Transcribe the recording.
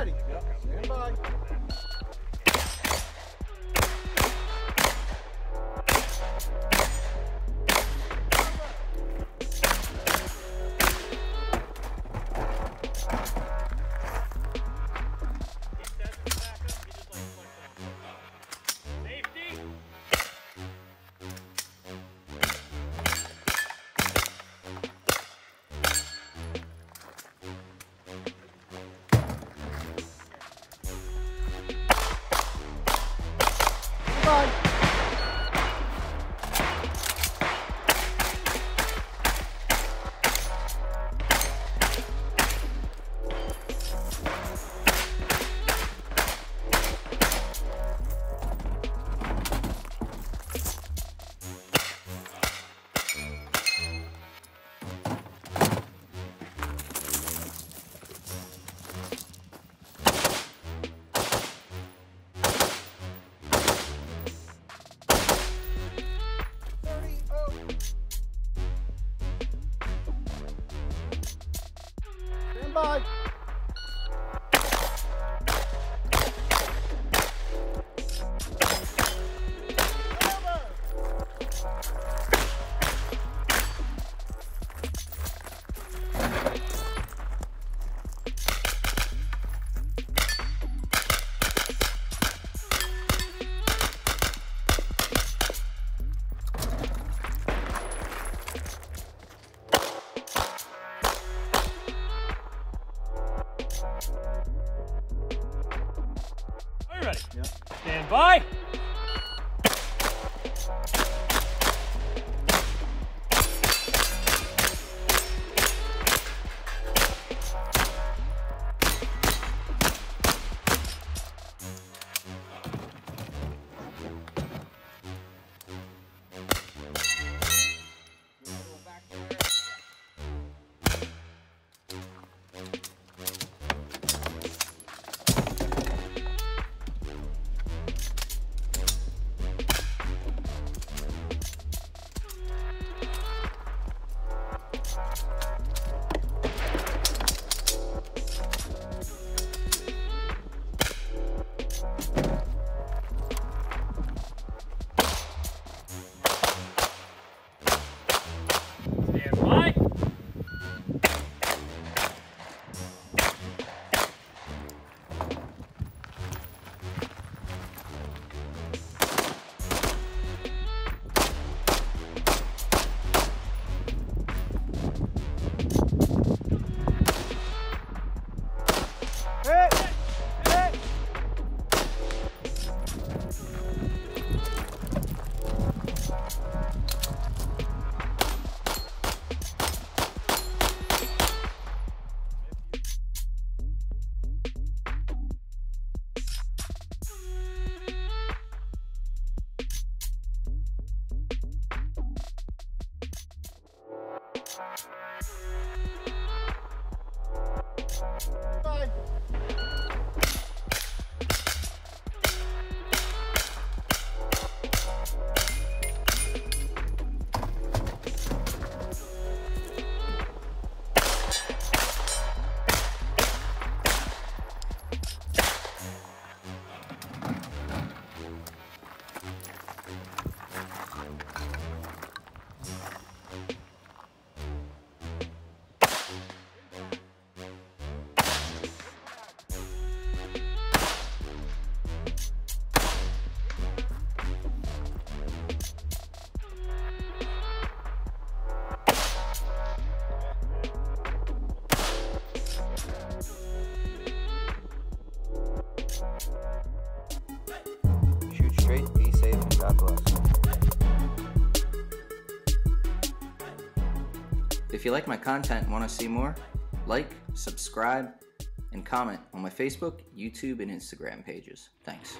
ready? Yep. Stand by. Bye. Stand by. Are? Stand by. Bye. If you like my content and want to see more, like, subscribe, and comment on my Facebook, YouTube, and Instagram pages. Thanks.